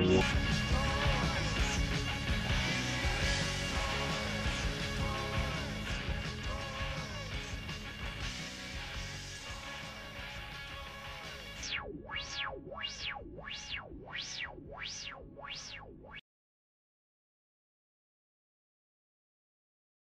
Wow. Yes.